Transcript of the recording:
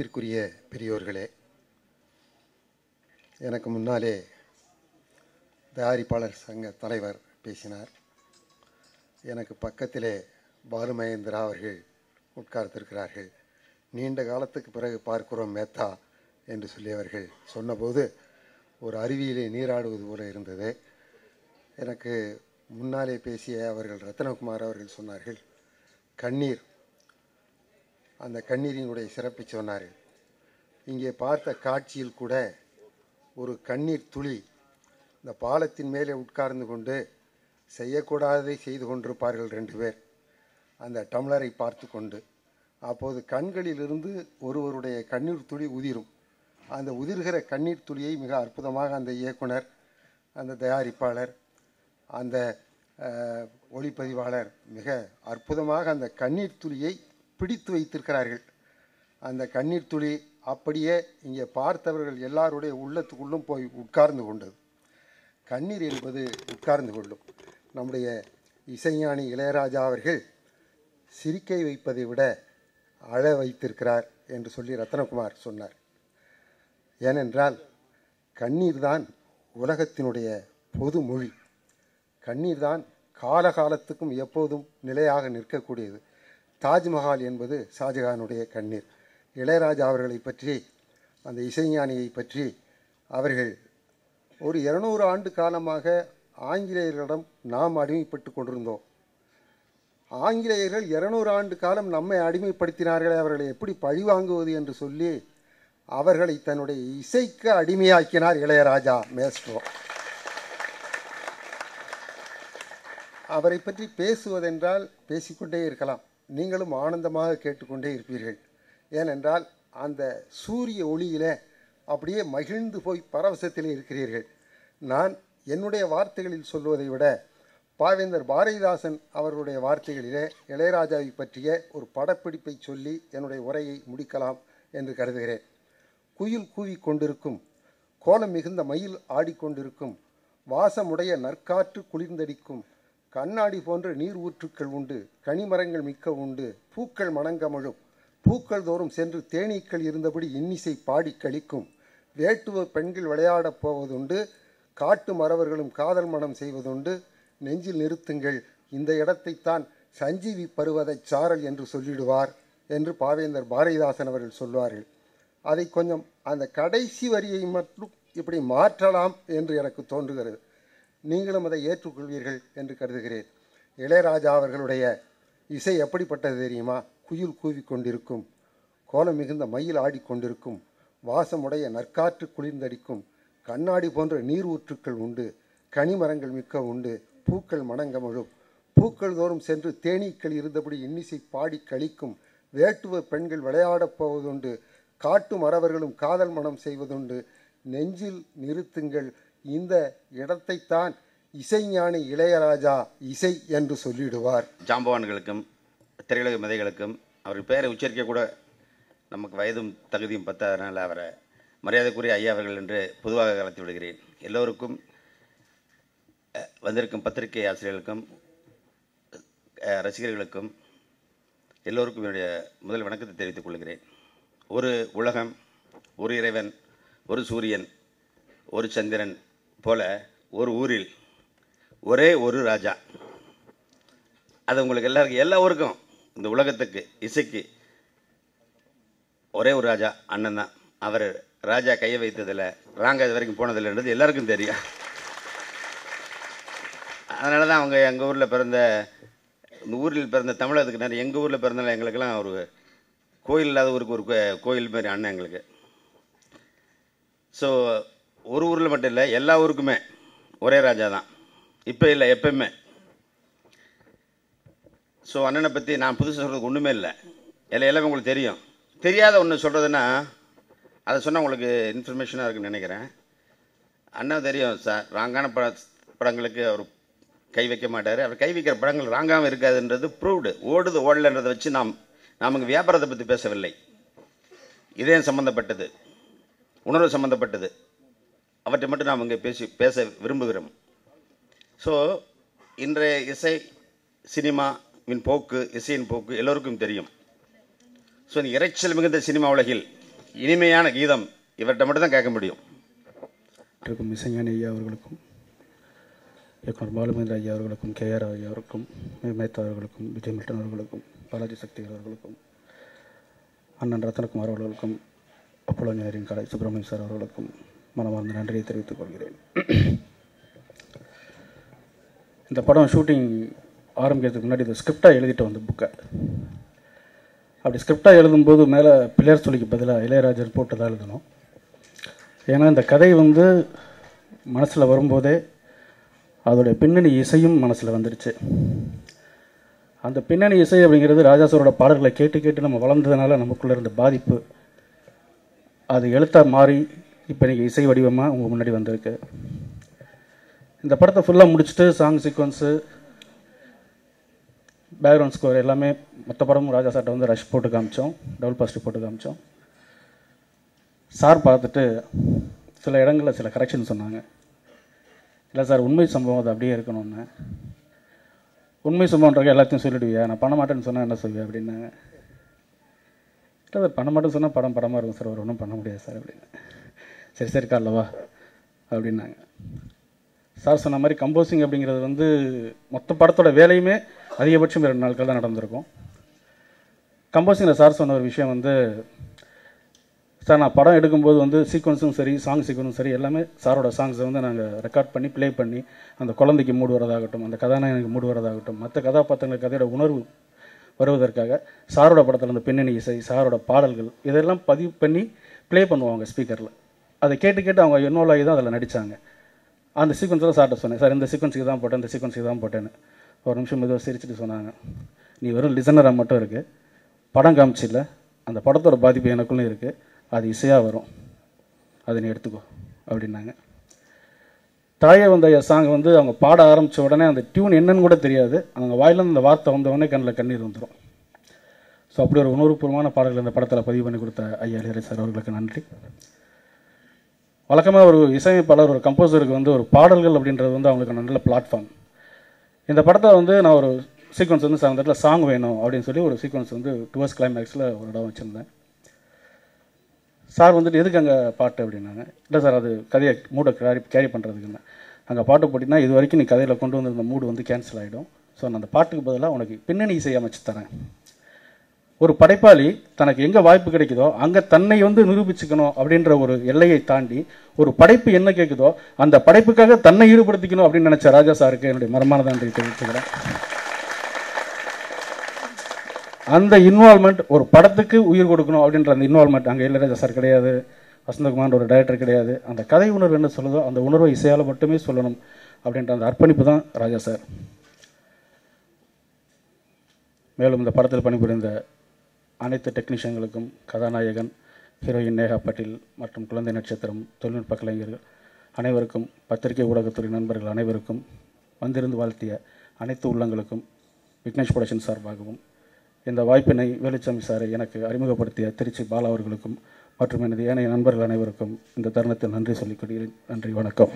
மதிப்பிற்குரிய பெரியோர்களே எனக்கு முன்னாலே தயாரிப்பாளர் சங்க தலைவர் பேசினார். எனக்கு பக்கத்திலே பாலுமகேந்திரா அவர்கள் உட்கார்த்திருக்கிறார்கள் நீண்ட காலத்துக்கு பிறகு பார்க்கிறோம் மேத்தா என்று சொல்லியவர்கள் சொன்னபோது ஒரு அருவியிலே நீராடுவது போல இருந்தது. எனக்கு முன்னாலே பேசிய அவர்கள் ரத்னகுமார் அவர்கள் சொன்னார்கள் கண்ணீர் அந்த கண்ணீரினுடைய சிறப்பை சொன்னார்கள் இங்கே பார்த்த காட்சியில் கூட ஒரு கண்ணீர் துளி இந்த பாலத்தின் மேலே உட்கார்ந்து கொண்டு செய்யக்கூடாததை செய்து கொண்டிருப்பார்கள் ரெண்டு பேர். அந்த டம்ளரை பார்த்து கொண்டு அப்போது கண்களிலிருந்து ஒருவருடைய கண்ணீர் துளி உதிரும். அந்த உதிர்கிற கண்ணீர் துளியை மிக அற்புதமாக அந்த இயக்குனர் அந்த தயாரிப்பாளர் அந்த ஒளிப்பதிவாளர் மிக அற்புதமாக அந்த கண்ணீர் துளியை பிடித்து வைத்திருக்கிறார்கள். அந்த கண்ணீர் துளி அப்படியே இங்கே பார்த்தவர்கள் எல்லாருடைய உள்ளத்துக்குள்ளும் போய் உட்கார்ந்து கொண்டது. கண்ணீர் என்பது உட்கார்ந்து கொள்ளும். நம்முடைய இசைஞானி இளையராஜா அவர்கள் சிரிக்கை வைப்பதை விட அழ வைத்திருக்கிறார் என்று சொல்லி ரத்னகுமார் சொன்னார். ஏனென்றால் கண்ணீர் தான் உலகத்தினுடைய பொது மொழி. கண்ணீர் தான் காலகாலத்துக்கும் எப்போதும் நிலையாக நிற்கக்கூடியது. தாஜ்மஹால் என்பது ஷாஜகானுடைய கண்ணீர். இளையராஜா அவர்களை பற்றி அந்த இசைஞானியை பற்றி அவர்கள் ஒரு இருநூறு ஆண்டு காலமாக ஆங்கிலேயர்களிடம் நாம் அடிமைப்பட்டு கொண்டிருந்தோம். ஆங்கிலேயர்கள் இருநூறு ஆண்டு காலம் நம்மை அடிமைப்படுத்தினார்களே அவர்களை எப்படி பழிவாங்குவது என்று சொல்லி அவர்களை தன்னுடைய இசைக்கு அடிமையாக்கினார் இளையராஜா மேஸ்ட்ரோ. அவரை பற்றி பேசுவதென்றால் பேசிக்கொண்டே இருக்கலாம். நீங்களும் ஆனந்தமாக கேட்டுக்கொண்டே இருப்பீர்கள். ஏனென்றால் அந்த சூரிய ஒளியிலே அப்படியே மகிழ்ந்து போய் பரவசத்திலே இருக்கிறீர்கள். நான் என்னுடைய வார்த்தைகளில் சொல்வதை விட பாவேந்தர் பாரதிதாசன் அவர்களுடைய வார்த்தைகளிலே இளையராஜாவை பற்றிய ஒரு படப்பிடிப்பை சொல்லி என்னுடைய உரையை முடிக்கலாம் என்று கருதுகிறேன். குயில் கூவிக் கொண்டிருக்கும் கோலம் மிகுந்த மயில் ஆடிக்கொண்டிருக்கும் வாசமுடைய நற்காற்று குளிர்ந்தடிக்கும் கண்ணாடி போன்ற நீர் ஊற்றுக்கள் உண்டு கனிமரங்கள் மிக்க உண்டு பூக்கள் மணங்கமழும். பூக்கள் தோறும் சென்று தேனீக்கள் இருந்தபடி இன்னிசை பாடி கழிக்கும் வேட்டுவ பெண்கள் விளையாடப் போவதுண்டு காட்டு மறவர்களும் காதல் மனம் செய்வதுண்டு. நெஞ்சில் நிறுத்துங்கள் இந்த இடத்தைத்தான் சஞ்சீவி பருவதைச் சாரல் என்று சொல்லிடுவார் என்று பாவேந்தர் பாரதிதாசன் அவர்கள் சொல்வார்கள். அதை கொஞ்சம் அந்த கடைசி வரியை மட்டும் இப்படி மாற்றலாம் என்று எனக்கு தோன்றுகிறது. நீங்களும் அதை ஏற்றுக்கொள்வீர்கள் என்று கருதுகிறேன். இளையராஜா அவர்களுடைய இசை எப்படிப்பட்டது தெரியுமா? குயில் கூவிக் கொண்டிருக்கும் கோலம் மிகுந்த மயில் ஆடிக்கொண்டிருக்கும் வாசமுடைய நற்காற்று குளிர்ந்தடிக்கும் கண்ணாடி போன்ற நீர் ஊற்றுக்கள் உண்டு கனிமரங்கள் மிக்க உண்டு பூக்கள் மணங்கமழும். பூக்கள் தோறும் சென்று தேனீக்கள் இருந்தபடி இன்னிசை பாடி கழிக்கும் வேட்டுவ பெண்கள் விளையாடப் போவதுண்டு காட்டு மறவர்களும் காதல் மனம் செய்வதுண்டு. நெஞ்சில் நிறுத்துங்கள் இந்த இடத்தைத்தான் இசைஞானி இளையராஜா இசை என்று சொல்லிடுவார். ஜாம்பவான்களுக்கும் திரையுலக மதைகளுக்கும் அவர் பெயரை உச்சரிக்க கூட நமக்கு வயதும் தகுதியும் பத்தாதனால் அவரை மரியாதைக்குரிய ஐயா அவர்கள் என்று பொதுவாக கலத்தி விடுகிறேன். எல்லோருக்கும் வந்திருக்கும் பத்திரிகை ஆசிரியர்களுக்கும் ரசிகர்களுக்கும் எல்லோருக்கும் என்னுடைய முதல் வணக்கத்தை தெரிவித்துக் கொள்கிறேன். ஒரு உலகம் ஒரு இறைவன் ஒரு சூரியன் ஒரு சந்திரன் போல் ஒரு ஊரில் ஒரே ஒரு ராஜா. அது உங்களுக்கு எல்லாருக்கும் எல்லா ஊருக்கும் இந்த உலகத்துக்கு இசைக்கு ஒரே ஒரு ராஜா அண்ணன் தான். அவர் ராஜா கையை வைத்ததில்லை ராங்க இது வரைக்கும் போனதில்லைன்றது எல்லாருக்கும் தெரியும். அதனால தான் அவங்க எங்கள் ஊரில் பிறந்த இந்த ஊரில் பிறந்த தமிழகத்துக்கு நிறைய எங்கள் ஊரில் பிறந்தால எங்களுக்கெல்லாம் ஒரு கோயில் இல்லாத ஊருக்கு ஒரு கோயில் மாதிரி அண்ணன் எங்களுக்கு. ஸோ ஒரு ஊரில் மட்டும் இல்லை எல்லா ஊருக்குமே ஒரே ராஜா தான். இப்போ இல்லை எப்பயுமே. ஸோ அண்ணனை பற்றி நான் புதுசாக சொல்கிறதுக்கு ஒன்றுமே இல்லை. எல்லாம் எல்லாமே உங்களுக்கு தெரியும். தெரியாத ஒன்று சொல்கிறதுன்னா அதை சொன்னால் உங்களுக்கு இன்ஃபர்மேஷனாக இருக்குன்னு நினைக்கிறேன். அண்ணன் தெரியும் சார் ராங்கான பட படங்களுக்கு அவர் கை வைக்க மாட்டார். அவர் கை வைக்கிற படங்கள் ராங்காமல் இருக்காதுன்றது ப்ரூவ்டு ஓடுது ஓடலைன்றதை வச்சு நாம் நாம் இங்கே வியாபாரத்தை பற்றி பேசவில்லை. இதயம் சம்மந்தப்பட்டது உணர்வு சம்மந்தப்பட்டது அவற்றை மட்டும் நாம் இங்கே பேசி பேச விரும்புகிறோம். ஸோ இன்றைய இசை சினிமாவின் போக்கு இசையின் போக்கு எல்லோருக்கும் தெரியும். ஸோ இந்த இரைச்சல் மிகுந்த சினிமா உலகில் இனிமையான கீதம் இவர்கிட்ட மட்டும் தான் கேட்க முடியும். இருக்கும் இசைஞானி ஐயா அவர்களுக்கும் இயக்குனர் பாலுமேந்திர ஐயா அவர்களுக்கும் கேஆர் ஐயா அவருக்கும் மேத்தா அவர்களுக்கும் விஜய் மில்டன் அவர்களுக்கும் பாலாஜி சக்தி அவர்களுக்கும் அண்ணன் ரத்னகுமார் அவர்களுக்கும் அப்போலோ நேரின் கலை சுப்பிரமணியம் சார் அவர்களுக்கும் மனமார்ந்த நன்றியை தெரிவித்துக் கொள்கிறேன். இந்த படம் ஷூட்டிங் ஆரம்பிக்கிறதுக்கு முன்னாடி இந்த ஸ்கிரிப்டாக எழுதிட்டு வந்து புக்கை அப்படி ஸ்கிரிப்டாக எழுதும்போது மேலே பிள்ளையார் சொல்லிக்கு பதிலாக இளையராஜர் போட்டு தான் எழுதணும். ஏன்னா இந்த கதை வந்து மனசில் வரும்போதே அதோடைய பின்னணி இசையும் மனசில் வந்துடுச்சு அந்த பின்னணி இசை அப்படிங்கிறது ராஜாசரோட பாடல்களை கேட்டு கேட்டு நம்ம வளர்ந்ததுனால நமக்குள்ளே இருந்த பாதிப்பு அது எழுத்தாக மாறி இப்போ இன்றைக்கி இசை வடிவமாக உங்கள் முன்னாடி வந்திருக்கு. இந்த படத்தை ஃபுல்லாக முடிச்சுட்டு சாங் சீக்வன்ஸு பேக்ரவுண்ட் ஸ்கோர் எல்லாமே மொத்த படமும் ராஜா சார்ட்ட வந்து ரஷ் போட்டு காமிச்சோம். டபுள் பாசிட்டிவ் போட்டு காமிச்சோம். சார் பார்த்துட்டு சில இடங்களில் சில கரெக்ஷன் சொன்னாங்க. இல்லை சார் உண்மை சம்பவம் அது அப்படியே இருக்கணும்னு. உண்மை சம்பவம்ன்றக்க எல்லாத்தையும் சொல்லிடுவியா? நான் பண்ண மாட்டேன்னு சொன்னால் என்ன சொல்லுவேன் அப்படின்னாங்க. இல்லை சார் பண்ண மாட்டேன்னு சொன்னால் படம் படமாக இருக்கும் சார் ஒரு ஒன்றும் பண்ண முடியாது சார் அப்படின்னு. சரி சரி அல்லவா அப்படின்னாங்க. சார் சொன்ன மாதிரி கம்போசிங் அப்படிங்கிறது வந்து மொத்த படத்தோட வேலையுமே அதிகபட்சம் இரண்டு நாட்கள் தான் நடந்திருக்கும். கம்போசிங்கில் சார் சொன்ன ஒரு விஷயம் வந்து சார் நான் படம் எடுக்கும்போது வந்து சீக்வன்ஸும் சரி சாங் சீக்வன்ஸும் சரி எல்லாமே சாரோட சாங்ஸை வந்து நாங்கள் ரெக்கார்ட் பண்ணி ப்ளே பண்ணி அந்த குழந்தைக்கு மூடு வரதாகட்டும் அந்த கதாநாயகனுக்கு மூடு வரதாகட்டும் மற்ற கதாபாத்திரங்களுக்கு கதையோட உணர்வு வருவதற்காக சாரோட படத்தில் அந்த பின்னணி இசை சாரோட பாடல்கள் இதெல்லாம் பதிவு பண்ணி ப்ளே பண்ணுவாங்க ஸ்பீக்கரில் அதை கேட்டு கேட்டு அவங்க இன்வால்வ் ஆகி தான் அதில் நடித்தாங்க அந்த சீக்வன்ஸில் சார்ட்ட சொன்னேன். சார் இந்த சீக்வன்ஸுக்கு தான் போட்டேன் இந்த சீக்வன்ஸுக்கு தான் போட்டேன்னு. ஒரு நிமிஷம் மெதுவாக சிரிச்சுட்டு சொன்னாங்க. நீ வெறும் லிசனராக மட்டும் இருக்கு. படம் காமிச்சில்ல. அந்த படத்தோட பாதிப்பு எனக்குள்ளும் இருக்குது அது இசையாக வரும். அதை நீ எடுத்துக்கோ. அப்படின்னாங்க. தாயே வந்த சாங் வந்து அவங்க பாட ஆரம்பித்த உடனே அந்த டியூன் என்னன்னு கூட தெரியாது. அவங்க வாயிலிருந்து அந்த வார்த்தை வந்தவொடனே கண்ணில் கண்ணீர் வந்துடும் ஸோ அப்படி ஒரு உணர்வுபூர்வமான பாடல்கள் இந்த படத்தில் பதிவு பண்ணி கொடுத்த ஐயா இளையராஜா சார் அவர்களுக்கு நன்றி. வழக்கமாக ஒரு இசையமைப்பாளர் ஒரு கம்போசருக்கு வந்து ஒரு பாடல்கள் அப்படின்றது வந்து அவங்களுக்கு நல்ல பிளாட்ஃபார்ம் இந்த படத்தை வந்து நான் ஒரு சீக்வன்ஸ் வந்து அந்த இடத்துல சாங் வேணும் அப்படின்னு சொல்லி ஒரு சீக்வன்ஸ் வந்து டுவர்ஸ் கிளைமேக்ஸில் ஒரு இடம் வச்சுருந்தேன். சார் வந்துட்டு எதுக்கு அங்கே பாட்டு? அப்படின்னாங்க. இல்லை சார் அது கதையை மூடை கேரி கேரி பண்ணுறதுக்குன்னு அங்கே பாட்டு போட்டிங்கன்னா இது வரைக்கும் நீ கதையில் கொண்டு வந்திருந்த மூடு வந்து கேன்சல் ஆகிடும் ஸோ நான் அந்த பாட்டுக்கு பதிலாக உனக்கு பின்னணி இசை அமைச்சு தரேன். ஒரு படைப்பாளி தனக்கு எங்கே வாய்ப்பு கிடைக்குதோ அங்கே தன்னை வந்து நிரூபிச்சுக்கணும் அப்படின்ற ஒரு எல்லையை தாண்டி ஒரு படைப்பு என்ன கேட்குதோ அந்த படைப்புக்காக தன்னை ஈடுபடுத்திக்கணும் அப்படின்னு நினச்ச ராஜா சாருக்கு என்னுடைய மரமான நன்றி தெரிவிச்சுக்கிறேன் அந்த இன்வால்மெண்ட் ஒரு படத்துக்கு உயிர் கொடுக்கணும் அப்படின்ற அந்த இன்வால்மெண்ட் அங்கே இளையராஜா சார் கிடையாது வசந்தகுமார் ஒரு டைரக்டர் கிடையாது. அந்த கதை உணர்வு என்ன சொல்லுதோ அந்த உணர்வை இசையால் மட்டுமே சொல்லணும் அப்படின்ற அந்த அர்ப்பணிப்பு தான் ராஜா சார். மேலும் இந்த படத்தில் பணிபுரிந்த அனைத்து டெக்னீஷியன்களுக்கும் கதாநாயகன் ஹீரோயின் நேகா பட்டேல் மற்றும் குழந்தை நட்சத்திரம் தொழில்நுட்ப கலைஞர்கள் அனைவருக்கும் பத்திரிகை ஊடகத்துறை நண்பர்கள் அனைவருக்கும் வந்திருந்து வாழ்த்திய அனைத்து உள்ளங்களுக்கும் விக்னேஷ் ப்ரொடக்ஷன் சார்பாகவும் இந்த வாய்ப்பினை வேலுச்சாமி சாரை எனக்கு அறிமுகப்படுத்திய திருச்சி பாலா அவர்களுக்கும் மற்றும் எனது ஏனைய நண்பர்கள் அனைவருக்கும் இந்த தருணத்தில் நன்றி சொல்லிக் கொள்கிறேன். நன்றி வணக்கம்.